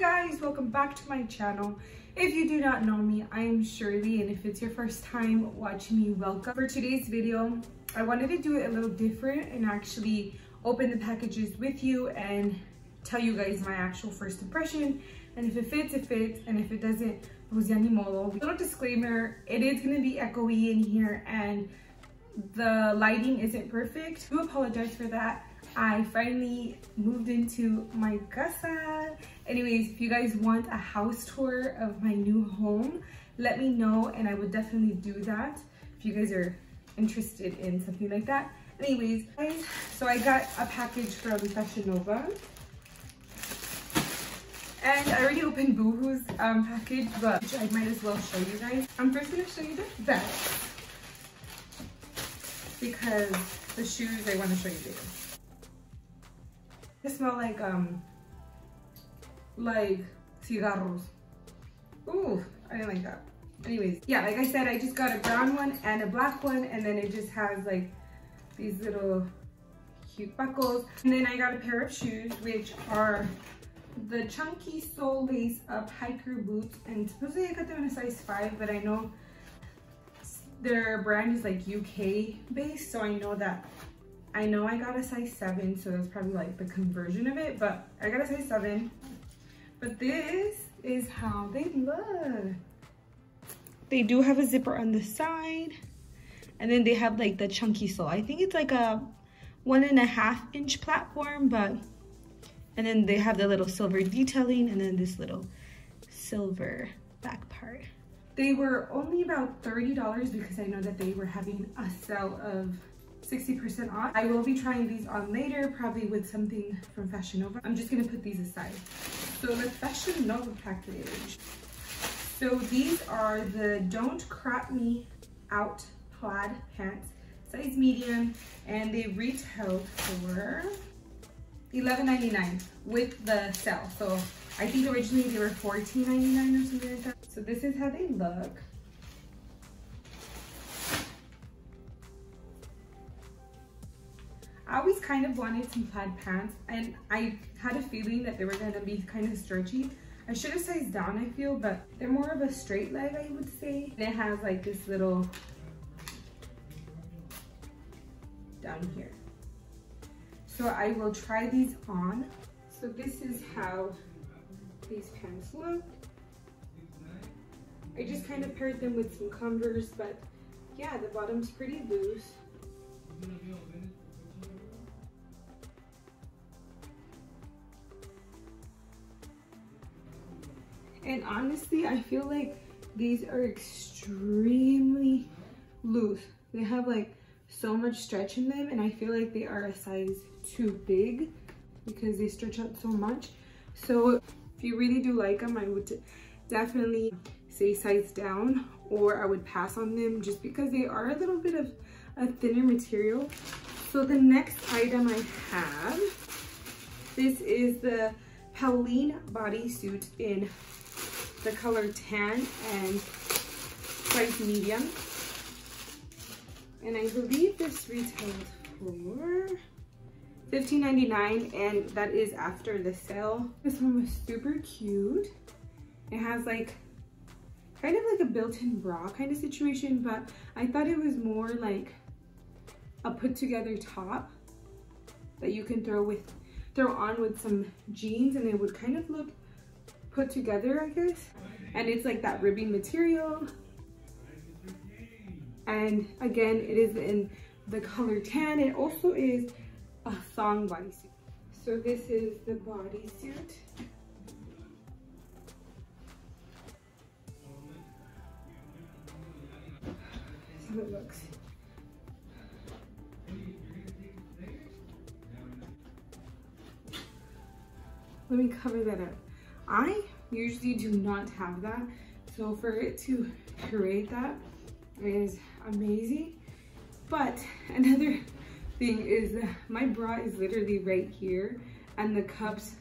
guys, welcome back to my channel. If you do not know me, I am Shirley and if it's your first time watching me, welcome. For today's video, I wanted to do it a little different and actually open the packages with you and tell you guys my actual first impression. And if it fits, it fits. And if it doesn't, pues ya ni modo. Little disclaimer, it is gonna be echoey in here and the lighting isn't perfect. Do apologize for that. I finally moved into my casa. Anyways, if you guys want a house tour of my new home, let me know and I would definitely do that if you guys are interested in something like that. Anyways, guys, so I got a package from Fashion Nova. And I already opened Boohoo's um, package, but I might as well show you guys. I'm first gonna show you the because the shoes I want to show you. They smell like, um, like cigarros. Ooh, I didn't like that. Anyways, yeah, like I said, I just got a brown one and a black one, and then it just has like these little cute buckles. And then I got a pair of shoes, which are the chunky sole lace up hiker boots. And supposedly I got them in a size five, but I know their brand is like UK based, so I know that I know I got a size 7, so that's probably like the conversion of it, but I got a size 7. But this is how they look. They do have a zipper on the side, and then they have like the chunky sole. I think it's like a one and a half inch platform, but, and then they have the little silver detailing, and then this little silver back part. They were only about $30 because I know that they were having a sale of 60% off. I will be trying these on later, probably with something from Fashion Nova. I'm just gonna put these aside. So the Fashion Nova package. So these are the Don't Crop Me Out plaid pants, size medium, and they retail for $11.99 with the sale. So I think originally they were $14.99 or something like that. So this is how they look. I always kind of wanted some plaid pants and I had a feeling that they were gonna be kind of stretchy. I should have sized down, I feel, but they're more of a straight leg, I would say. And it has like this little down here. So I will try these on. So this is how these pants look. I just kind of paired them with some Converse, but yeah, the bottom's pretty loose. And honestly, I feel like these are extremely loose. They have like so much stretch in them and I feel like they are a size too big because they stretch out so much. So if you really do like them, I would definitely say size down or I would pass on them just because they are a little bit of a thinner material. So the next item I have, this is the Pauline bodysuit in the color tan and size medium. And I believe this retailed for $15.99 and that is after the sale. This one was super cute. It has like kind of like a built-in bra kind of situation, but I thought it was more like a put together top that you can throw with throw on with some jeans and it would kind of look put together, I guess. And it's like that ribbing material. And again, it is in the color tan. It also is a thong bodysuit. So this is the bodysuit. How it looks. Let me cover that up. I usually do not have that. So for it to create that is amazing. But another thing is my bra is literally right here and the cups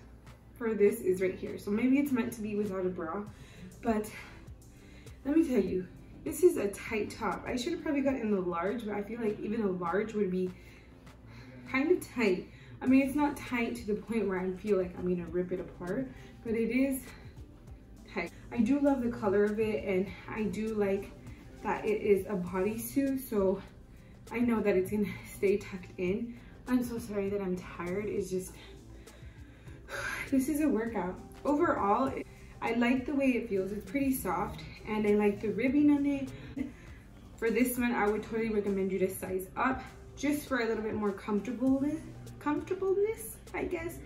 for this is right here. So maybe it's meant to be without a bra, but let me tell you, this is a tight top. I should have probably gotten the large, but I feel like even a large would be kind of tight. I mean, it's not tight to the point where I feel like I'm gonna rip it apart, but it is tight. I do love the color of it and I do like that it is a bodysuit, so I know that it's gonna stay tucked in. I'm so sorry that I'm tired. It's just, this is a workout. Overall, I like the way it feels. It's pretty soft and I like the ribbing on it. For this one, I would totally recommend you to size up just for a little bit more comfortableness, comfortableness, I guess.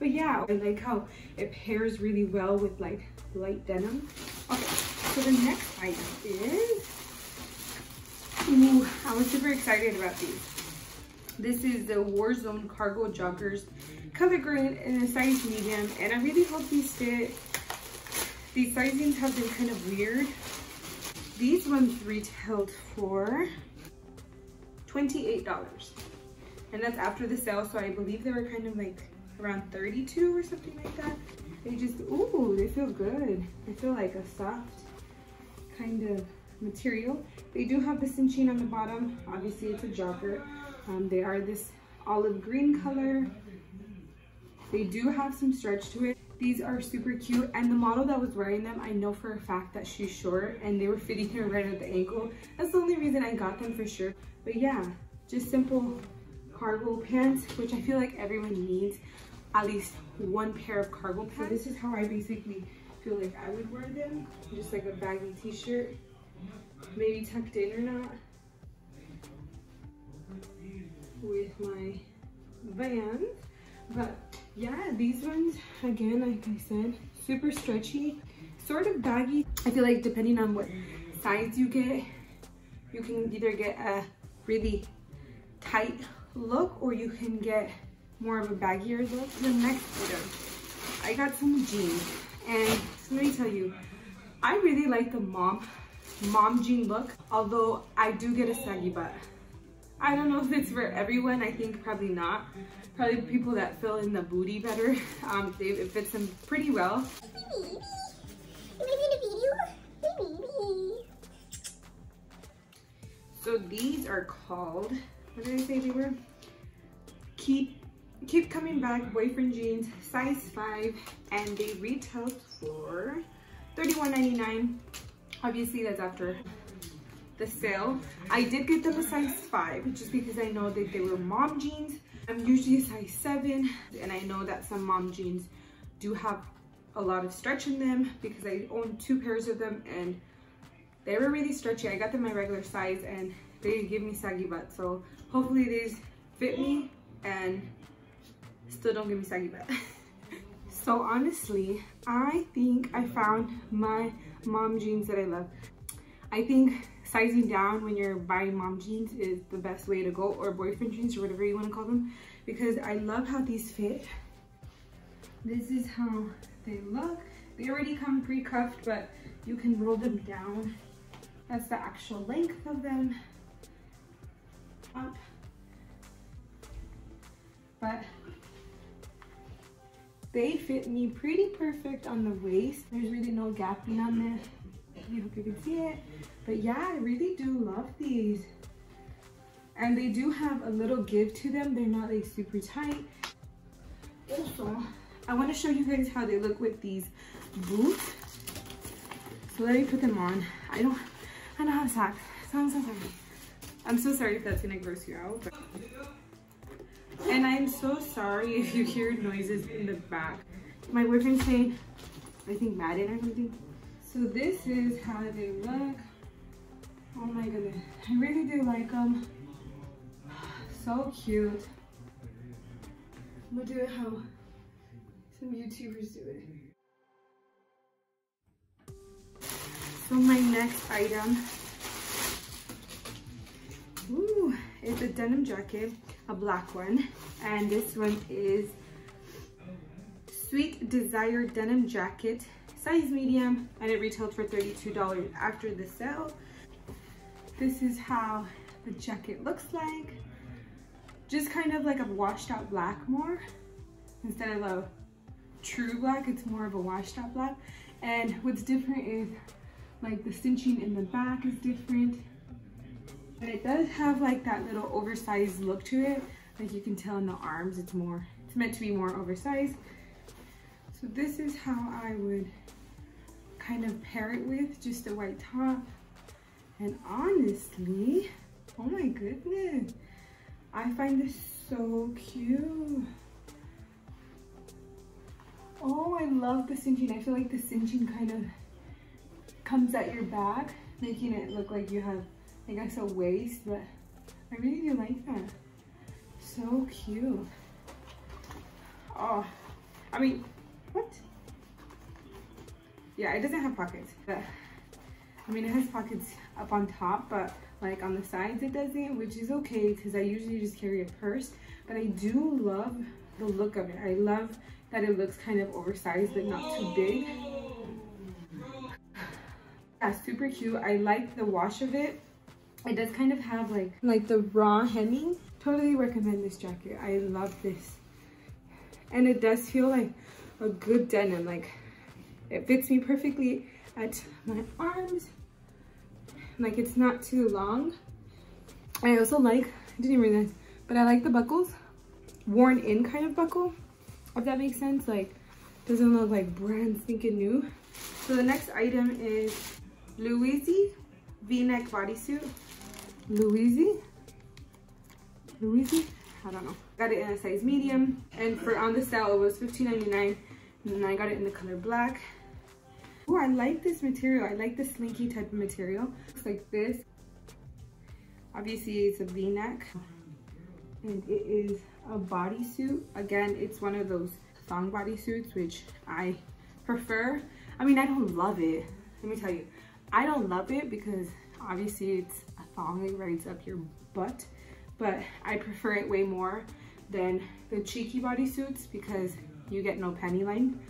But yeah, I like how it pairs really well with like light denim. Okay, so the next item is, ooh, I was super excited about these. This is the Warzone Cargo Joggers color green in a size medium and I really hope these fit. These sizings have been kind of weird. These ones retailed for $28 and that's after the sale so I believe they were kind of like around 32 or something like that. They just, ooh, they feel good. They feel like a soft kind of material. They do have the cinching on the bottom. Obviously it's a jogger. Um, they are this olive green color. They do have some stretch to it. These are super cute. And the model that was wearing them, I know for a fact that she's short and they were fitting her right at the ankle. That's the only reason I got them for sure. But yeah, just simple cargo pants, which I feel like everyone needs at least one pair of cargo pants. So this is how I basically feel like I would wear them. Just like a baggy t-shirt, maybe tucked in or not. With my Vans. But yeah, these ones, again, like I said, super stretchy, sort of baggy. I feel like depending on what size you get, you can either get a really tight look or you can get more of a baggier look. The next item, I got some jeans and let me tell you, I really like the mom, mom jean look, although I do get a saggy butt. I don't know if it's for everyone, I think probably not. Probably people that fill in the booty better, um, they, it fits them pretty well. So these are called, what did I say they were? Keep keep coming back boyfriend jeans size 5 and they retail for $31.99 obviously that's after the sale i did get them a size 5 just because i know that they were mom jeans i'm usually a size 7 and i know that some mom jeans do have a lot of stretch in them because i own two pairs of them and they were really stretchy i got them my regular size and they give me saggy butt so hopefully these fit me and still don't give me saggy butt. so honestly, I think I found my mom jeans that I love. I think sizing down when you're buying mom jeans is the best way to go or boyfriend jeans or whatever you want to call them because I love how these fit. This is how they look. They already come pre-cuffed but you can roll them down. That's the actual length of them. Up. But they fit me pretty perfect on the waist. There's really no gapping on this. I hope you can see it. But yeah, I really do love these. And they do have a little give to them. They're not like super tight. Also, I want to show you guys how they look with these boots. So let me put them on. I don't, I don't have socks. So I'm so sorry. I'm so sorry if that's gonna gross you out. But... And I'm so sorry if you hear noises in the back. My boyfriend's saying, I think Madden or something. So this is how they look. Oh my goodness. I really do like them. So cute. I'm gonna do it how some YouTubers do it. So my next item, ooh, is a denim jacket a black one. And this one is Sweet Desire Denim Jacket, size medium, and it retailed for $32 after the sale. This is how the jacket looks like. Just kind of like a washed out black more. Instead of a true black, it's more of a washed out black. And what's different is like the cinching in the back is different. But it does have like that little oversized look to it. Like you can tell in the arms, it's more, it's meant to be more oversized. So this is how I would kind of pair it with just a white top. And honestly, oh my goodness, I find this so cute. Oh, I love the cinching. I feel like the cinching kind of comes at your back, making it look like you have, I guess, a waist, but I really do like that. So cute. Oh, I mean, what? Yeah, it doesn't have pockets. But, I mean, it has pockets up on top, but like on the sides it doesn't, which is okay because I usually just carry a purse. But I do love the look of it. I love that it looks kind of oversized but not too big. Yeah, super cute. I like the wash of it. It does kind of have like like the raw hemming. Totally recommend this jacket. I love this. And it does feel like a good denim. Like it fits me perfectly at my arms. Like it's not too long. I also like, I didn't realize, but I like the buckles. Worn in kind of buckle if that makes sense. Like doesn't look like brand stinking new. So the next item is Louise v-neck bodysuit. Louise Louise I don't know. Got it in a size medium and for on the sale it was $15.99 and I got it in the color black oh I like this material I like the slinky type of material looks like this obviously it's a v-neck and it is a bodysuit. Again, it's one of those thong bodysuits, which I prefer. I mean, I don't love it. Let me tell you, I don't love it because obviously it's a thong that rides up your butt, but I prefer it way more than the cheeky bodysuits because you get no penny line.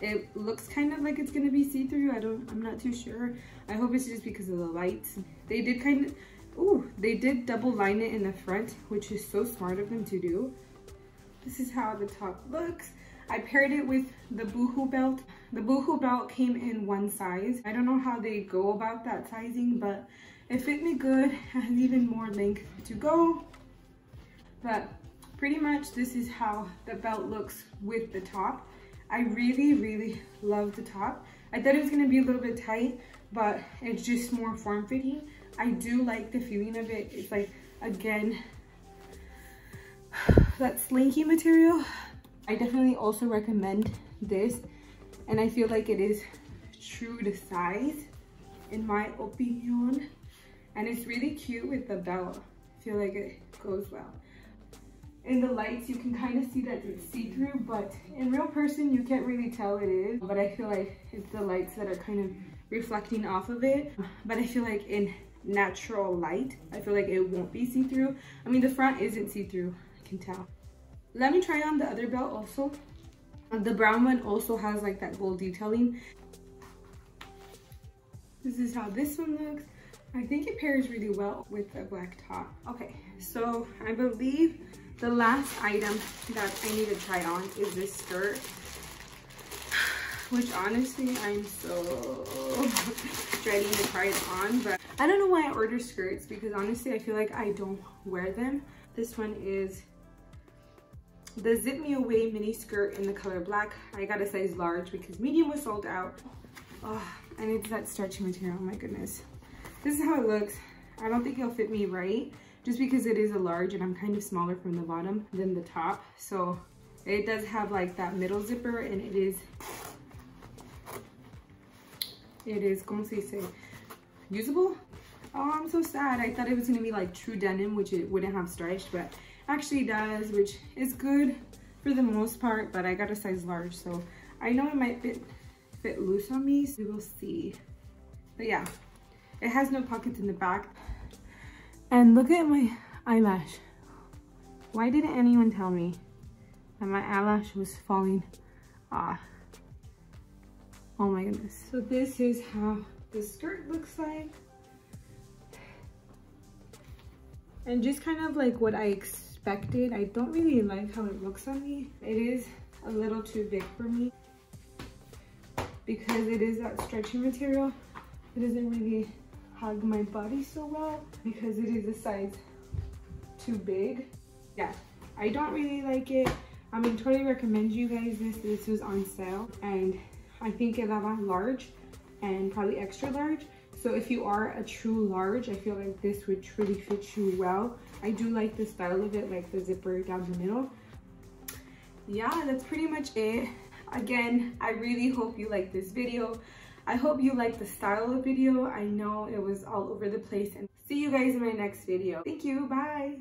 It looks kind of like it's gonna be see-through. I don't, I'm not too sure. I hope it's just because of the lights. They did kind of, Ooh, they did double line it in the front, which is so smart of them to do. This is how the top looks. I paired it with the Boohoo belt. The Boohoo belt came in one size. I don't know how they go about that sizing, but it fit me good. Has even more length to go. But pretty much this is how the belt looks with the top. I really, really love the top. I thought it was gonna be a little bit tight, but it's just more form-fitting. I do like the feeling of it. It's like, again, that slinky material. I definitely also recommend this. And I feel like it is true to size, in my opinion. And it's really cute with the belt. I feel like it goes well. In the lights, you can kind of see that it's see-through, but in real person, you can't really tell it is. But I feel like it's the lights that are kind of reflecting off of it. But I feel like in natural light. I feel like it won't be see-through. I mean, the front isn't see-through, I can tell. Let me try on the other belt also. The brown one also has like that gold detailing. This is how this one looks. I think it pairs really well with a black top. Okay, so I believe the last item that I need to try on is this skirt which honestly I'm so dreading to try it on but I don't know why I order skirts because honestly I feel like I don't wear them. This one is the zip me away mini skirt in the color black. I got a size large because medium was sold out. Oh, and it's that stretchy material oh my goodness. This is how it looks. I don't think it'll fit me right just because it is a large and I'm kind of smaller from the bottom than the top so it does have like that middle zipper and it is it is, como se dice, usable. Oh, I'm so sad. I thought it was gonna be like true denim, which it wouldn't have stretched, but actually does, which is good for the most part, but I got a size large, so I know it might fit, fit loose on me, so we'll see. But yeah, it has no pockets in the back. And look at my eyelash. Why didn't anyone tell me that my eyelash was falling off? Oh my goodness. So this is how the skirt looks like. And just kind of like what I expected. I don't really like how it looks on me. It is a little too big for me because it is that stretchy material. It doesn't really hug my body so well because it is a size too big. Yeah, I don't really like it. I mean, totally recommend you guys this. This was on sale and I think it was large and probably extra large. So if you are a true large, I feel like this would truly fit you well. I do like the style of it, like the zipper down the middle. Yeah, that's pretty much it. Again, I really hope you like this video. I hope you like the style of video. I know it was all over the place and see you guys in my next video. Thank you, bye.